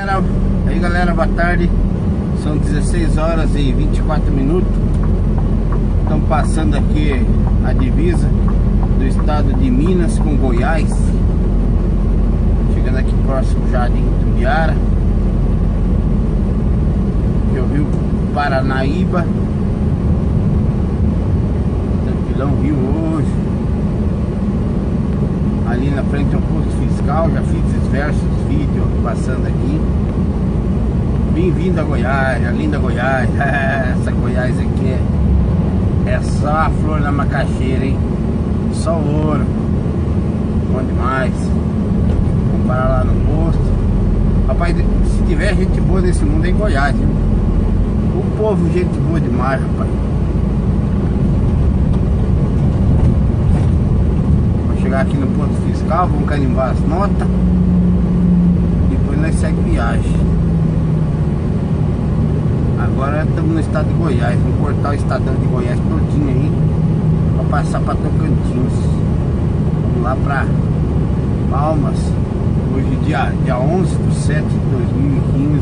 Galera, aí galera, boa tarde. São 16 horas e 24 minutos. Estamos passando aqui a divisa do estado de Minas com Goiás. Chegando aqui próximo já de Itubiara Que vi o Paranaíba. Tranquilão Rio hoje. Ali na frente é o posto já fiz diversos vídeos passando aqui. Bem-vindo a Goiás, a linda Goiás. Essa Goiás aqui é, é só a flor da macaxeira, hein? Só ouro. Bom demais. Vamos parar lá no posto. Rapaz, se tiver gente boa nesse mundo é em Goiás, viu? O povo, gente boa demais, rapaz. Chegar aqui no ponto fiscal, vamos carimbar as notas. Depois nós seguimos viagem. Agora estamos no estado de Goiás. Vamos cortar o estadão de Goiás todinho aí. Pra passar pra Tocantins. Vamos lá pra Palmas. Hoje dia, dia 11 de 7 de 2015.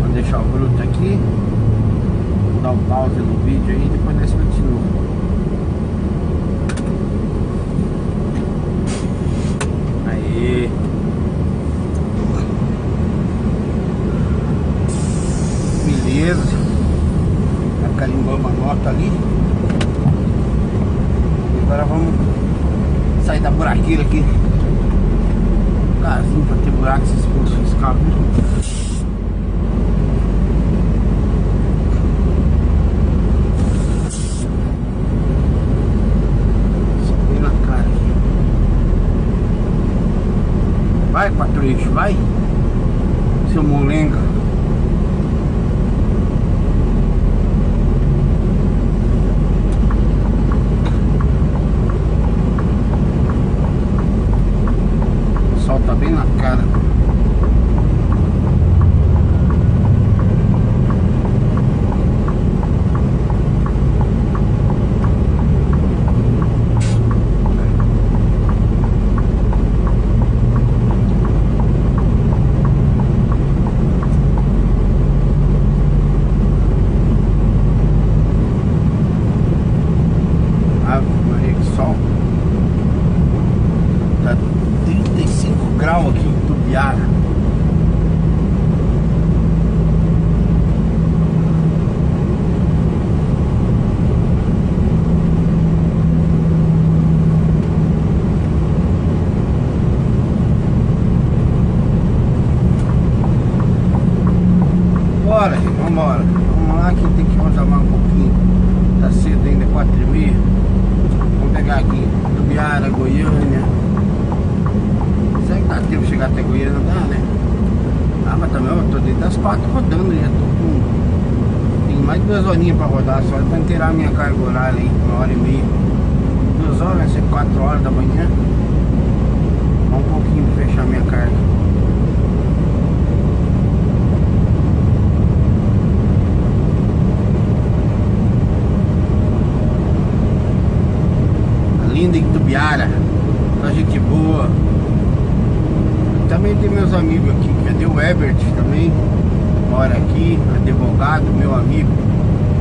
Vou deixar o bruto aqui dar um pause no vídeo aí e depois nós continuamos. Aí. Beleza. Já carimbamos a nota ali. E agora vamos sair da buraqueira aqui. Casinho pra ter buraco esses postos fiscal. Vai, quatro vai. Seu molenga. O sol tá bem na cara. Ave Maria, que sol. Tá 35 graus Tubiara. Bora, gente, vambora. Vamos lá que tem que mais um pouquinho. Tá cedo ainda, 4 e meia. Vamos pegar aqui Tubiara, Goiânia. Será que dá tempo chegar até Goiânia? Não dá, né? Ah, mas também eu tô dentro das quatro rodando, já tô com. Tem mais duas horinhas pra rodar só pra inteirar minha carga horária aí, uma hora e meia. Duas horas, vai ser quatro horas da manhã. Vamos um pouquinho pra fechar minha carga. linda Itubiara, gente boa. Também tem meus amigos aqui, cadê o Ebert também? Mora aqui, advogado, meu amigo.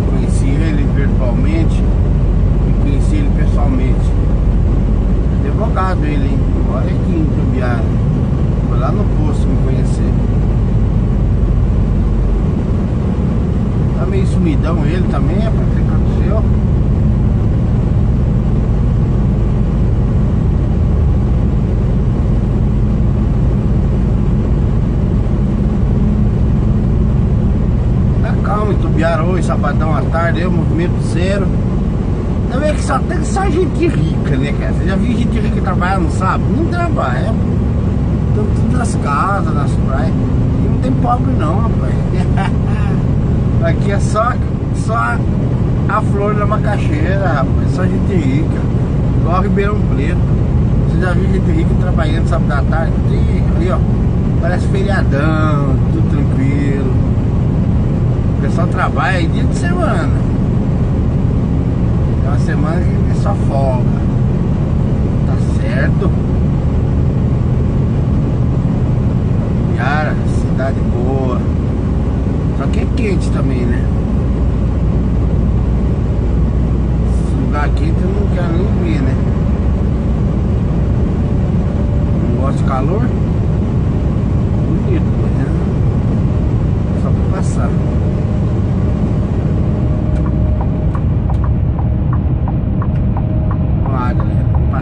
Conheci ele virtualmente e conheci ele pessoalmente. Advogado ele, hein? Mora aqui em Itubiara. Foi lá no posto me conhecer. Tá meio sumidão ele também, é pra que aconteceu? Calma, Itubiara hoje, sabadão à tarde, eu, movimento zero. Também que só tem só gente rica, né, cara? Você já viu gente rica trabalhar no sábado? Não trabalha. Estão tudo nas casas, nas praias. E não tem pobre não, rapaz. Aqui é só, só a flor da macaxeira, rapaz. Só gente rica. Igual Ribeirão Preto. Você já viu gente rica trabalhando sábado à tarde? Ali, ó. Parece feriadão. O pessoal trabalha dia de semana. É uma semana que só folga. Tá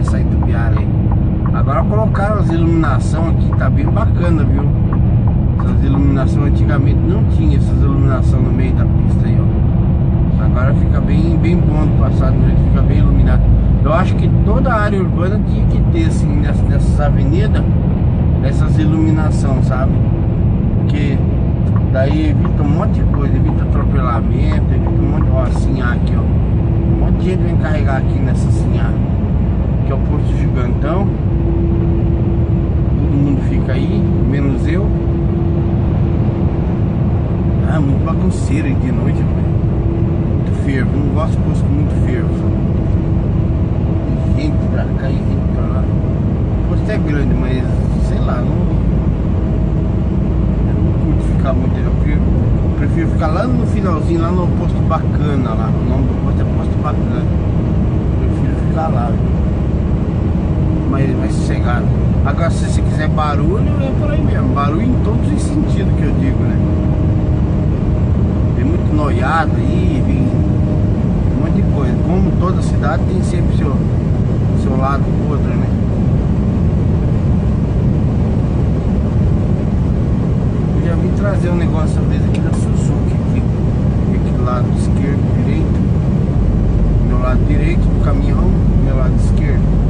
passar em Tubiara aí. Agora colocaram as iluminação aqui, tá bem bacana, viu? Essas iluminação antigamente não tinha essas iluminação no meio da pista aí, ó. Agora fica bem, bem bom de passar de noite, fica bem iluminado. Eu acho que toda a área urbana tinha que ter, assim, nessas, nessas avenidas, essas iluminação, sabe? Porque daí evita um monte de coisa, evita atropelamento, evita um monte de. Ó, assim, aqui, ó. Um monte de gente vem carregar aqui nessa sinhá. Que é o posto gigantão. Todo mundo fica aí, menos eu. Ah, muito bagunceiro de noite, fervo, não gosto de posto muito fervo gente pra cá e gente pra lá. O posto é grande, mas sei lá, não. Eu não curto ficar muito. Eu prefiro, prefiro ficar lá no finalzinho, lá no posto bacana lá. O nome do posto é posto bacana. Eu prefiro ficar lá. Mais, mais sossegado. Agora se você quiser barulho, é por aí mesmo. Barulho em todos os sentidos que eu digo, né? Tem muito noiado aí, vem um monte de coisa. Como toda cidade tem sempre seu seu lado outro, né? Eu já vim trazer um negócio às vezes aqui da Suzuki aqui, aqui do lado esquerdo, direito. Meu lado direito do caminhão, meu lado esquerdo.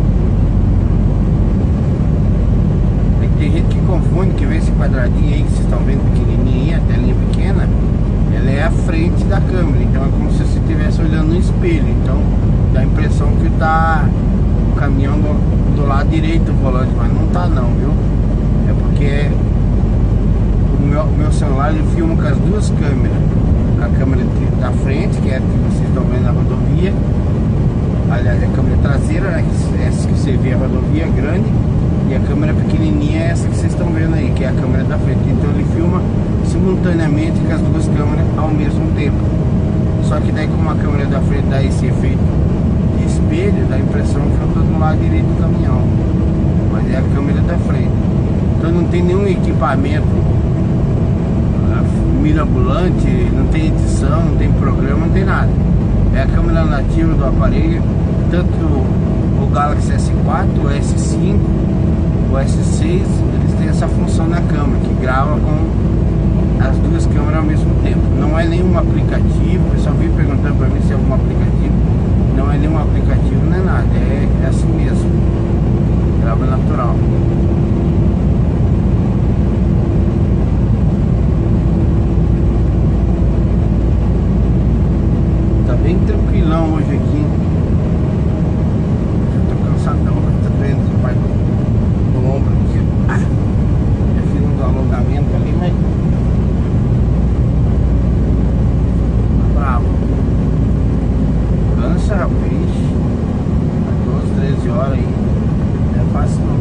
Tem gente que confunde, que vê esse quadradinho aí que vocês estão vendo pequenininho a telinha pequena, ela é a frente da câmera, então é como se você estivesse olhando no espelho, então dá a impressão que tá caminhão do, do lado direito do volante, mas não tá não, viu? É porque o meu, meu celular ele filma com as duas câmeras. A câmera da frente, que é a que vocês estão vendo na rodovia. Aliás, é a câmera traseira, né? Essa que você vê a rodovia grande. E a câmera pequenininha é essa que vocês estão vendo aí, que é a câmera da frente. Então ele filma simultaneamente com as duas câmeras ao mesmo tempo. Só que daí como a câmera da frente dá esse efeito espelho, dá a impressão que eu estou do lado direito do caminhão. Mas é a câmera da frente. Então não tem nenhum equipamento ah, mirabolante, não tem edição, não tem programa, não tem nada. É a câmera nativa do aparelho, tanto o Galaxy S4, o S5, o S6, eles têm essa função na câmera, que grava com as duas câmeras ao mesmo tempo. Não é nenhum aplicativo, o pessoal vem perguntando para mim se é algum aplicativo. Nenhum aplicativo, não é nada, é, é assim mesmo. Grava natural. Tá bem tranquilão hoje aqui. Já tô cansadão, tá doendo pai do, do ombro aqui. Ah, já fiz uns alongamentos ali, mas cansa, rapaz. 12, 13 horas aí. Não é fácil não.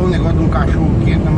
negócio de um cachorro quente, mas